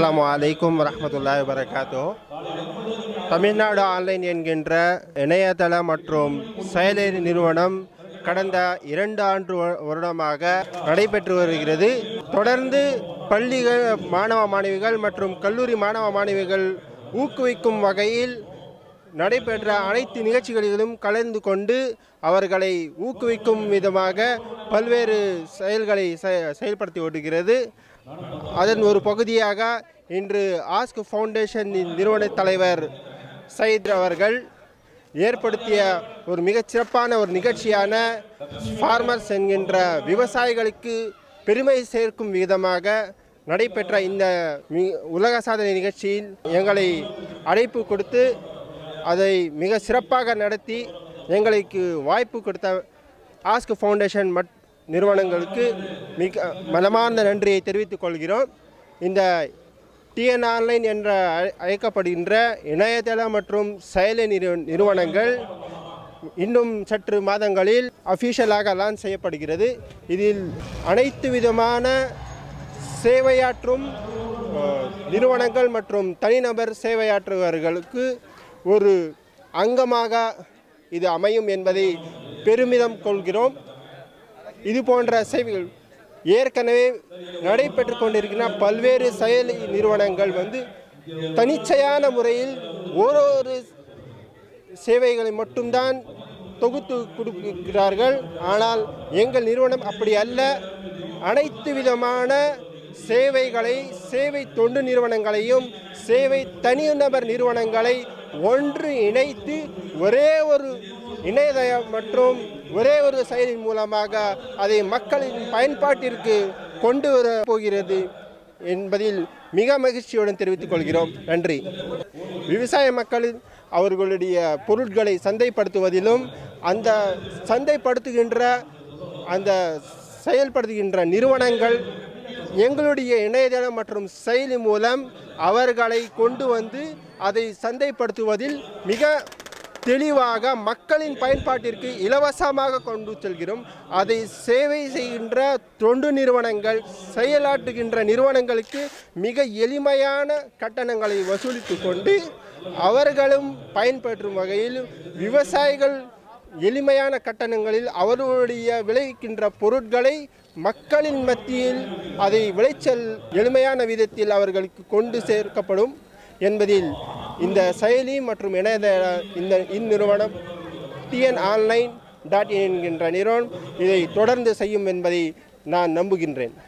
அஸ்ஸலாமு அலைக்கும் வரமத்துல்லாய் வரகாத்தோ தமிழ்நாடு ஆன்லைன் என்கின்ற இணையதள மற்றும் செயலி நிறுவனம் கடந்த இரண்டு ஆண்டு வருடமாக நடைபெற்று வருகிறது. தொடர்ந்து பள்ளிகள் மாணவ மாணவிகள் மற்றும் கல்லூரி மாணவ மாணவிகள் ஊக்குவிக்கும் வகையில் நடைபெற்ற அனைத்து நிகழ்ச்சிகளிலும் கலந்து கொண்டு அவர்களை ஊக்குவிக்கும் விதமாக பல்வேறு செயல்களை செ- செயல்படுத்தி வருகிறது. அதன் ஒரு பகுதியாக இன்று ஆஸ்க் ஃபவுண்டேஷன் நிறுவன தலைவர் சயித் அவர்கள் ஏற்படுத்திய ஒரு மிகச்சிறப்பான ஒரு நிகழ்ச்சியான ஃபார்மர்ஸ் என்கின்ற விவசாயிகளுக்கு பெருமை சேர்க்கும் விதமாக நடைபெற்ற இந்த உலக சாதனை நிகழ்ச்சியில் எங்களை அழைப்பு கொடுத்து அதை மிக சிறப்பாக நடத்தி எங்களுக்கு வாய்ப்பு கொடுத்த ஆஸ்க் ஃபவுண்டேஷன் மட் நிறுவனங்களுக்கு மிக மனமார்ந்த நன்றியை தெரிவித்துக் கொள்கிறோம். இந்த டிஎன் ஆன்லைன் என்ற அழை- அழைக்கப்படுகின்ற இணையதள மற்றும் செயலி நிறு நிறுவனங்கள் இன்னும் சற்று மாதங்களில் அஃபீஷியலாக லான்ச் செய்யப்படுகிறது. இதில் அனைத்து விதமான சேவையாற்றும் நிறுவனங்கள் மற்றும் தனிநபர் சேவையாற்றுபவர்களுக்கு ஒரு அங்கமாக இது அமையும் என்பதை பெருமிதம் கொள்கிறோம். இது போன்ற சேவைகள் ஏற்கனவே நடைபெற்று கொண்டிருக்கிற பல்வேறு செயல் நிறுவனங்கள் வந்து தனிச்சையான முறையில் ஒரு ஒரு சேவைகளை மட்டும்தான் தொகுத்து கொடுக்கிறார்கள். ஆனால் எங்கள் நிறுவனம் அப்படி அல்ல. அனைத்து விதமான சேவைகளை சேவை தொண்டு நிறுவனங்களையும் சேவை தனிநபர் நிறுவனங்களை ஒன்று இணைத்து ஒரே ஒரு இணையதளம் மற்றும் ஒரே ஒரு செயலின் மூலமாக அதை மக்களின் பயன்பாட்டிற்கு கொண்டு வர போகிறது என்பதில் மிக மகிழ்ச்சியுடன் தெரிவித்துக் கொள்கிறோம். நன்றி. விவசாய மக்களின் அவர்களுடைய பொருட்களை சந்தைப்படுத்துவதிலும் அந்த சந்தைப்படுத்துகின்ற அந்த செயல்படுத்துகின்ற நிறுவனங்கள் எங்களுடைய இணையதளம் மற்றும் செயலி மூலம் அவர்களை கொண்டு வந்து அதை சந்தைப்படுத்துவதில் மிக தெளிவாக மக்களின் பயன்பாட்டிற்கு இலவசமாக கொண்டு செல்கிறோம். அதை சேவை செய்கின்ற தொண்டு நிறுவனங்கள் செயலாற்றுகின்ற நிறுவனங்களுக்கு மிக எளிமையான கட்டணங்களை வசூலித்து கொண்டு அவர்களும் பயன்பெற்றும் வகையில் விவசாயிகள் எளிமையான கட்டணங்களில் அவர்களுடைய விளைவிக்கின்ற பொருட்களை மக்களின் மத்தியில் அதை விளைச்சல் எளிமையான விதத்தில் அவர்களுக்கு கொண்டு சேர்க்கப்படும் என்பதில் இந்த செயலி மற்றும் இணையதள இந்த இந்நிறுவனம் டிஎன் ஆன்லைன் டாட் என்கின்ற நிறுவனம் இதை தொடர்ந்து செய்யும் என்பதை நான் நம்புகின்றேன்.